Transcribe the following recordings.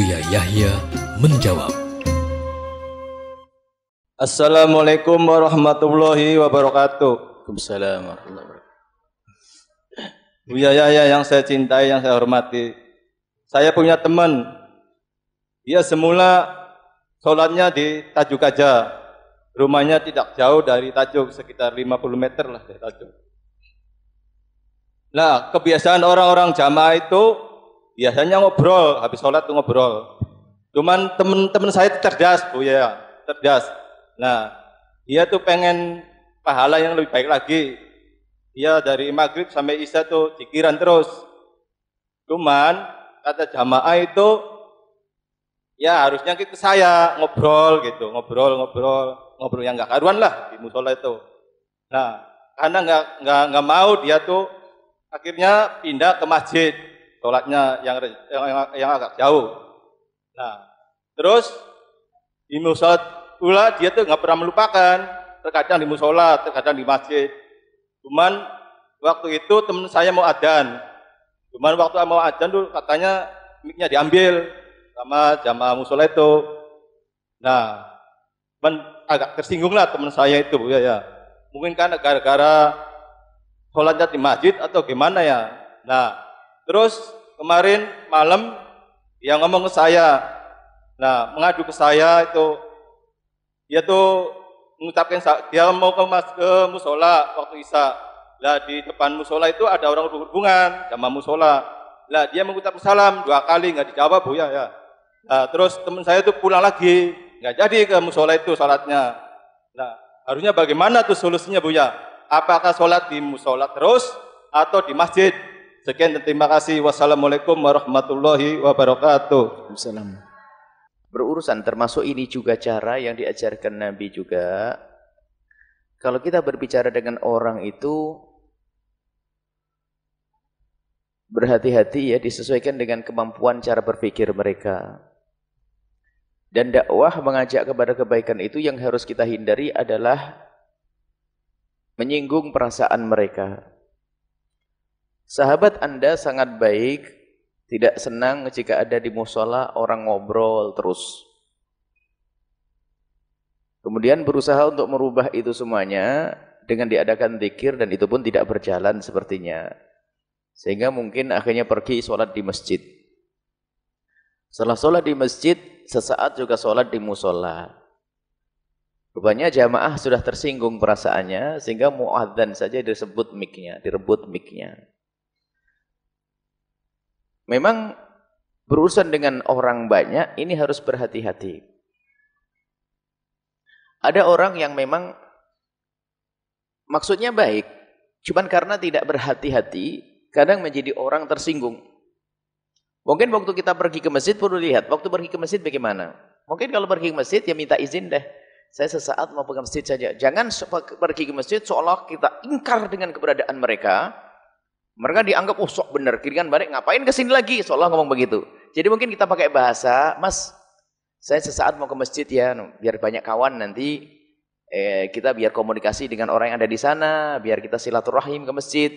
Buya Yahya menjawab. Assalamualaikum warahmatullahi wabarakatuh. Waalaikumsalam warahmatullahi wabarakatuh. Buya Yahya yang saya cintai, yang saya hormati. Saya punya teman. Dia semula sholatnya di Tajuk aja. Rumahnya tidak jauh dari Tajuk, sekitar 50 meter lah dari Tajuk. Nah, kebiasaan orang-orang jamaah itu biasanya ngobrol, habis sholat tuh ngobrol. Cuman teman-teman saya cerdas, Bu ya, cerdas. Nah, dia tuh pengen pahala yang lebih baik lagi. Dia dari maghrib sampai isya tuh dikiran terus. Cuman kata jamaah itu ya harusnya ke saya ngobrol gitu, ngobrol, ngobrol, ngobrol yang nggak karuan lah di musola itu. Nah, karena nggak nggak nggak mau dia tuh akhirnya pindah ke masjid, sholatnya yang yang, yang agak jauh. Nah, terus di musola pula dia tuh nggak pernah melupakan. Terkadang di musola, terkadang di masjid. Cuman waktu itu teman saya mau adan. Cuman waktu mau adan tuh katanya miknya diambil sama jamaah musola itu. Nah, men, agak tersinggung lah teman saya itu ya ya. Mungkin kan gara-gara sholatnya di masjid atau gimana ya. Nah, terus kemarin malam dia ngomong ke saya. Nah, mengadu ke saya itu dia tuh mengucapkan dia mau ke, mas, ke musola waktu isya. Lah di depan musola itu ada orang berhubungan sama musola. Lah dia mengucapkan salam dua kali nggak dijawab bu ya ya. Nah, terus teman saya itu pulang lagi nggak jadi ke musola itu salatnya. Nah harusnya bagaimana tuh solusinya bu ya? Apakah sholat di musola terus atau di masjid? Sekian dan terima kasih. Wassalamualaikum warahmatullahi wabarakatuh. Assalamualaikum berurusan termasuk ini juga cara yang diajarkan Nabi juga kalau kita berbicara dengan orang itu berhati-hati ya disesuaikan dengan kemampuan cara berpikir mereka dan dakwah mengajak kepada kebaikan itu yang harus kita hindari adalah menyinggung perasaan mereka sahabat anda sangat baik tidak senang jika ada di musola orang ngobrol terus. Kemudian berusaha untuk merubah itu semuanya dengan diadakan zikir dan itu pun tidak berjalan sepertinya. Sehingga mungkin akhirnya pergi sholat di masjid. Setelah sholat di masjid, sesaat juga sholat di musola. Rupanya jamaah sudah tersinggung perasaannya sehingga muadzan saja disebut miknya, direbut miknya. Memang berurusan dengan orang banyak ini harus berhati-hati. Ada orang yang memang maksudnya baik, cuman karena tidak berhati-hati, kadang menjadi orang tersinggung. Mungkin waktu kita pergi ke masjid perlu lihat, waktu pergi ke masjid bagaimana? Mungkin kalau pergi ke masjid ya minta izin deh. Saya sesaat mau ke masjid saja. Jangan pergi ke masjid seolah kita ingkar dengan keberadaan mereka, mereka dianggap, oh sok bener, kirikan balik, ngapain ke sini lagi? Seolah ngomong begitu. Jadi mungkin kita pakai bahasa, mas, saya sesaat mau ke masjid ya, biar banyak kawan nanti, eh, kita biar komunikasi dengan orang yang ada di sana, biar kita silaturahim ke masjid.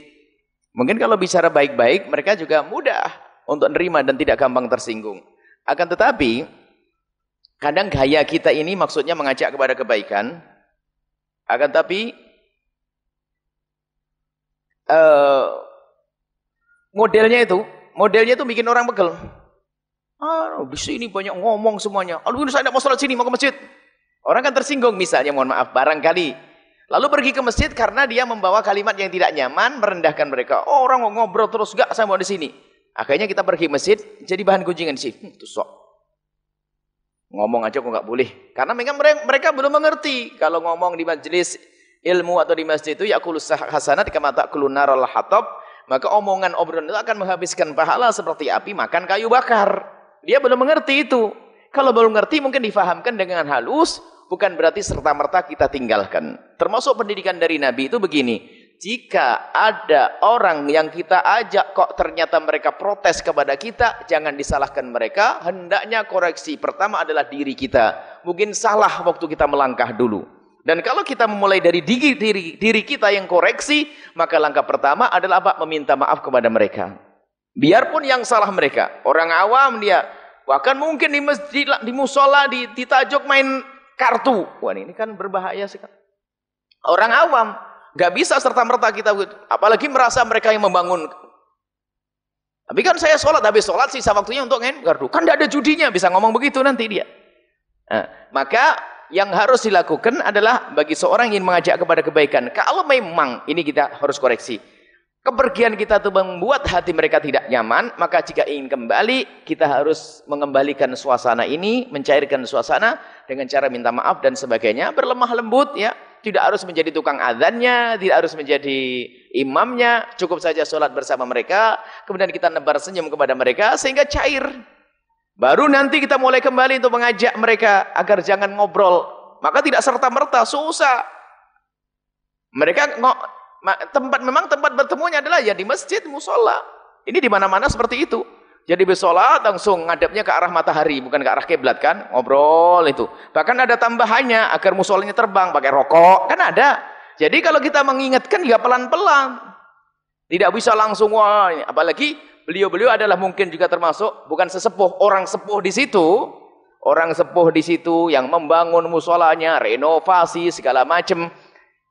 Mungkin kalau bicara baik-baik, mereka juga mudah untuk nerima dan tidak gampang tersinggung. Akan tetapi, kadang gaya kita ini maksudnya mengajak kepada kebaikan, akan tetapi, uh, modelnya itu, modelnya itu bikin orang pegel. Ah, di sini banyak ngomong semuanya. Ini saya tidak mau sholat sini, mau ke masjid. Orang kan tersinggung misalnya, mohon maaf, barangkali. Lalu pergi ke masjid karena dia membawa kalimat yang tidak nyaman, merendahkan mereka. Oh, orang ngobrol terus, enggak, saya mau di sini. Akhirnya kita pergi masjid, jadi bahan kunjungan sih. Hmm, itu sok. Ngomong aja kok nggak boleh. Karena mereka, mereka belum mengerti. Kalau ngomong di majelis ilmu atau di masjid itu, ya kulus hasanat, kama ta'kulunar al-hatab, maka omongan obrolan itu akan menghabiskan pahala seperti api makan kayu bakar. Dia belum mengerti itu. Kalau belum mengerti mungkin difahamkan dengan halus, bukan berarti serta-merta kita tinggalkan. Termasuk pendidikan dari Nabi itu begini. Jika ada orang yang kita ajak kok ternyata mereka protes kepada kita, jangan disalahkan mereka. Hendaknya koreksi. Pertama adalah diri kita. Mungkin salah waktu kita melangkah dulu. Dan kalau kita memulai dari diri, diri, diri kita yang koreksi, maka langkah pertama adalah apa? Meminta maaf kepada mereka. Biarpun yang salah mereka. Orang awam dia Bahkan mungkin di masjid, di musola, di, di tajuk main kartu. Wah ini kan berbahaya sekali. Orang awam nggak bisa serta merta kita apalagi merasa mereka yang membangun. Tapi kan saya sholat habis sholat sisa waktunya untuk main kartu. Kan tidak ada judinya bisa ngomong begitu nanti dia. Nah, maka yang harus dilakukan adalah bagi seorang yang mengajak kepada kebaikan. Kalau memang ini kita harus koreksi. Kepergian kita itu membuat hati mereka tidak nyaman, maka jika ingin kembali, kita harus mengembalikan suasana ini, mencairkan suasana dengan cara minta maaf dan sebagainya, berlemah lembut ya. Tidak harus menjadi tukang adzannya, tidak harus menjadi imamnya, cukup saja sholat bersama mereka, kemudian kita nebar senyum kepada mereka sehingga cair. Baru nanti kita mulai kembali untuk mengajak mereka agar jangan ngobrol. Maka tidak serta-merta, susah. Mereka tempat memang tempat bertemunya adalah ya di masjid, musola. Ini di mana-mana seperti itu. Jadi bersolat langsung ngadapnya ke arah matahari, bukan ke arah kiblat kan? Ngobrol itu. Bahkan ada tambahannya agar musolanya terbang pakai rokok, kan ada. Jadi kalau kita mengingatkan ya pelan-pelan. Tidak bisa langsung wah, apalagi beliau-beliau adalah mungkin juga termasuk bukan sesepuh, orang sepuh di situ. Orang sepuh di situ yang membangun musolanya, renovasi segala macam.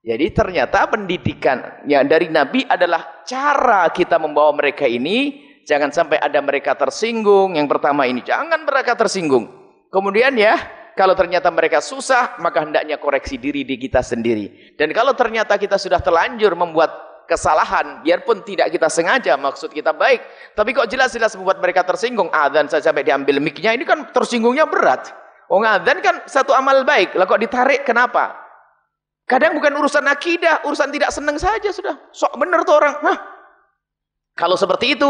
Jadi ternyata pendidikan yang dari Nabi adalah cara kita membawa mereka ini jangan sampai ada mereka tersinggung. Yang pertama ini jangan mereka tersinggung. Kemudian ya, kalau ternyata mereka susah, maka hendaknya koreksi diri di kita sendiri. Dan kalau ternyata kita sudah terlanjur membuat kesalahan, biarpun tidak kita sengaja, maksud kita baik, tapi kok jelas-jelas membuat mereka tersinggung, adzan saya sampai diambil miknya, ini kan tersinggungnya berat. Oh adzan kan satu amal baik, lah kok ditarik kenapa? Kadang bukan urusan akidah, urusan tidak senang saja sudah. Sok benar tuh orang. Hah? Kalau seperti itu,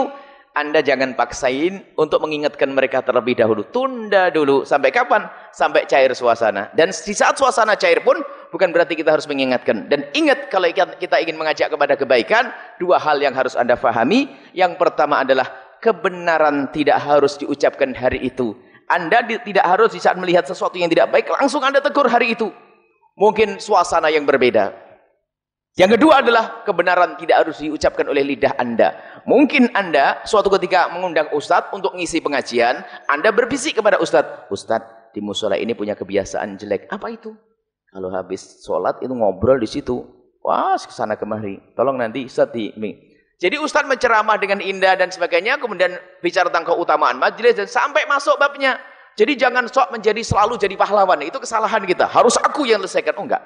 Anda jangan paksain untuk mengingatkan mereka terlebih dahulu. Tunda dulu. Sampai kapan? Sampai cair suasana. Dan di saat suasana cair pun, bukan berarti kita harus mengingatkan. Dan ingat, kalau kita ingin mengajak kepada kebaikan, dua hal yang harus Anda fahami. Yang pertama adalah, kebenaran tidak harus diucapkan hari itu. Anda tidak harus di saat melihat sesuatu yang tidak baik, langsung Anda tegur hari itu. Mungkin suasana yang berbeda. Yang kedua adalah kebenaran tidak harus diucapkan oleh lidah Anda. Mungkin Anda suatu ketika mengundang Ustadz untuk ngisi pengajian, Anda berbisik kepada Ustadz, Ustadz di musola ini punya kebiasaan jelek. Apa itu? Kalau habis sholat itu ngobrol di situ. Wah, ke sana kemari. Tolong nanti Ustadz di jadi Ustadz menceramah dengan indah dan sebagainya, kemudian bicara tentang keutamaan majelis dan sampai masuk babnya. Jadi jangan sok menjadi selalu jadi pahlawan. Itu kesalahan kita. Harus aku yang selesaikan. Oh enggak.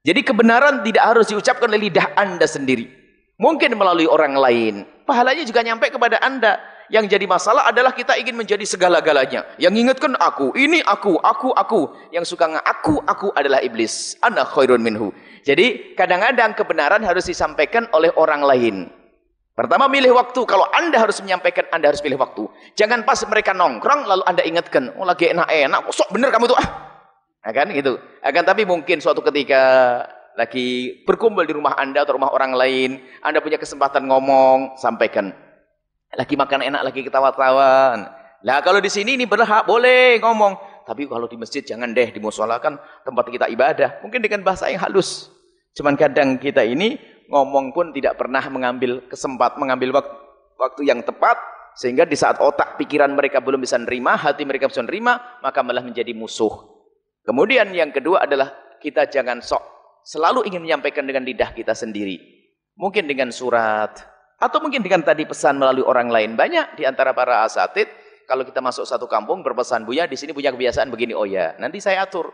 Jadi kebenaran tidak harus diucapkan oleh lidah anda sendiri. Mungkin melalui orang lain. Pahalanya juga nyampe kepada anda. Yang jadi masalah adalah kita ingin menjadi segala-galanya. Yang ingatkan aku, ini aku, aku, aku. Yang suka ngaku, aku adalah iblis. Ana khairun minhu. Jadi kadang-kadang kebenaran harus disampaikan oleh orang lain. Pertama milih waktu. Kalau anda harus menyampaikan, anda harus pilih waktu. Jangan pas mereka nongkrong, lalu anda ingatkan. Oh lagi enak-enak, sok bener kamu tuh. Ah. Nah, kan gitu. Akan tapi mungkin suatu ketika lagi berkumpul di rumah anda atau rumah orang lain. Anda punya kesempatan ngomong, sampaikan. Lagi makan enak, lagi ketawa-tawa. Lah kalau di sini ini berhak, boleh ngomong. Tapi kalau di masjid jangan deh, di musola kan tempat kita ibadah. Mungkin dengan bahasa yang halus. Cuman kadang kita ini ngomong pun tidak pernah mengambil kesempat, mengambil waktu, waktu yang tepat sehingga di saat otak pikiran mereka belum bisa nerima, hati mereka bisa nerima, maka malah menjadi musuh. Kemudian yang kedua adalah kita jangan sok selalu ingin menyampaikan dengan lidah kita sendiri. Mungkin dengan surat atau mungkin dengan tadi pesan melalui orang lain. Banyak di antara para asatid kalau kita masuk satu kampung berpesan Buya di sini punya kebiasaan begini. Oh ya, nanti saya atur.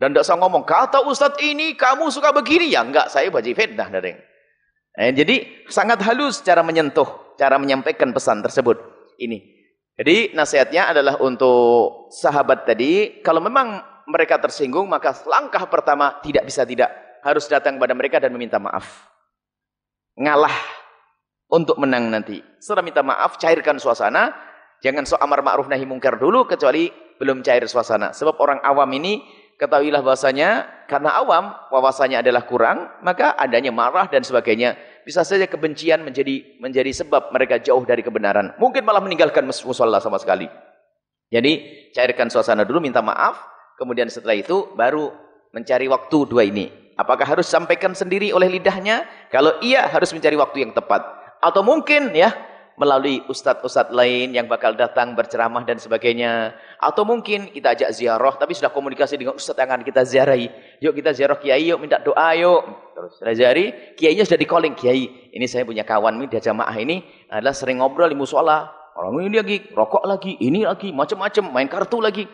Dan tidak usah ngomong, kata Ustadz ini kamu suka begini. Ya enggak, saya baji fitnah. Eh, jadi sangat halus cara menyentuh, cara menyampaikan pesan tersebut. Ini. Jadi nasihatnya adalah untuk sahabat tadi, kalau memang mereka tersinggung, maka langkah pertama tidak bisa tidak. Harus datang kepada mereka dan meminta maaf. Ngalah untuk menang nanti. Setelah minta maaf, cairkan suasana. Jangan so amar ma'ruf nahi mungkar dulu, kecuali belum cair suasana. Sebab orang awam ini ketahuilah bahasanya karena awam wawasannya adalah kurang, maka adanya marah dan sebagainya. Bisa saja kebencian menjadi menjadi sebab mereka jauh dari kebenaran. Mungkin malah meninggalkan musola sama sekali. Jadi cairkan suasana dulu, minta maaf, kemudian setelah itu baru mencari waktu dua ini. Apakah harus sampaikan sendiri oleh lidahnya? Kalau iya harus mencari waktu yang tepat. Atau mungkin ya melalui ustadz-ustadz lain yang bakal datang berceramah dan sebagainya. Atau mungkin kita ajak ziarah, tapi sudah komunikasi dengan ustadz yang akan kita ziarahi. Yuk kita ziarah kiai, yuk minta doa, yuk. Terus sudah ziarahi, kiainya sudah di calling, kiai. Ini saya punya kawan ini, dia jamaah ini adalah sering ngobrol di musola. Orang ini lagi, rokok lagi, ini lagi, macam-macam, main kartu lagi.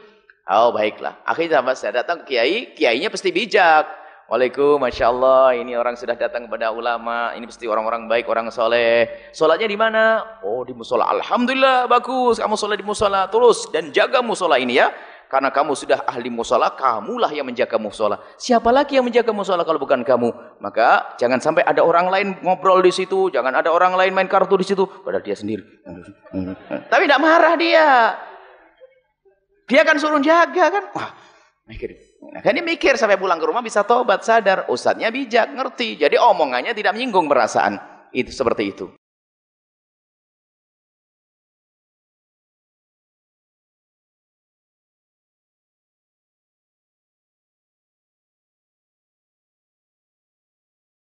Oh baiklah. Akhirnya saya datang kiai, kiainya pasti bijak. Waalaikumsalam, Masya Allah, ini orang sudah datang kepada ulama, ini pasti orang-orang baik, orang soleh. Solatnya di mana? Oh di musola. Alhamdulillah, bagus, kamu sholat di musola. Terus, dan jaga musola ini ya. Karena kamu sudah ahli musola, kamulah yang menjaga musola. Siapa lagi yang menjaga musola kalau bukan kamu? Maka jangan sampai ada orang lain ngobrol di situ, jangan ada orang lain main kartu di situ. Padahal dia sendiri. Tapi tidak marah dia. Dia akan suruh jaga kan? Wah, mikir. Nah, kan dia mikir sampai pulang ke rumah bisa tobat, sadar. Ustadznya bijak, ngerti. Jadi omongannya tidak menyinggung perasaan. Itu seperti itu.